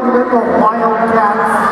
Monumental Wildcats.